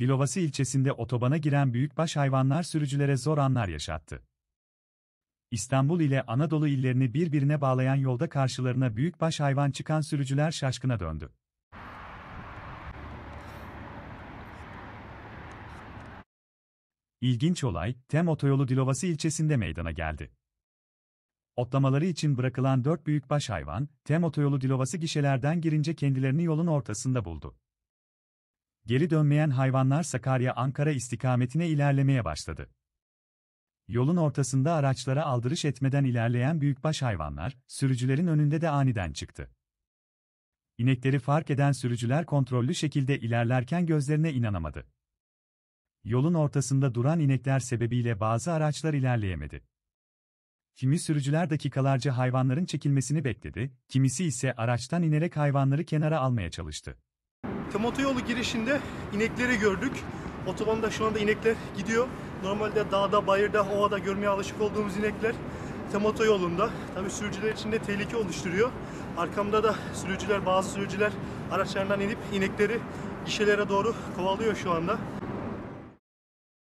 Dilovası ilçesinde otobana giren büyükbaş hayvanlar sürücülere zor anlar yaşattı. İstanbul ile Anadolu illerini birbirine bağlayan yolda karşılarına büyükbaş hayvan çıkan sürücüler şaşkına döndü. İlginç olay, Tem Otoyolu Dilovası ilçesinde meydana geldi. Otlamaları için bırakılan dört büyükbaş hayvan, Tem Otoyolu Dilovası gişelerden girince kendilerini yolun ortasında buldu. Geri dönmeyen hayvanlar Sakarya-Ankara istikametine ilerlemeye başladı. Yolun ortasında araçlara aldırış etmeden ilerleyen büyükbaş hayvanlar, sürücülerin önünde de aniden çıktı. İnekleri fark eden sürücüler kontrollü şekilde ilerlerken gözlerine inanamadı. Yolun ortasında duran inekler sebebiyle bazı araçlar ilerleyemedi. Kimi sürücüler dakikalarca hayvanların çekilmesini bekledi, kimisi ise araçtan inerek hayvanları kenara almaya çalıştı. Tem otoyolu girişinde inekleri gördük. Otobanda şu anda inekler gidiyor. Normalde dağda, bayırda, ovada görmeye alışık olduğumuz inekler Tem otoyolunda. Tabii sürücüler için de tehlike oluşturuyor. Arkamda da sürücüler, bazı sürücüler araçlarından inip inekleri gişelere doğru kovalıyor şu anda.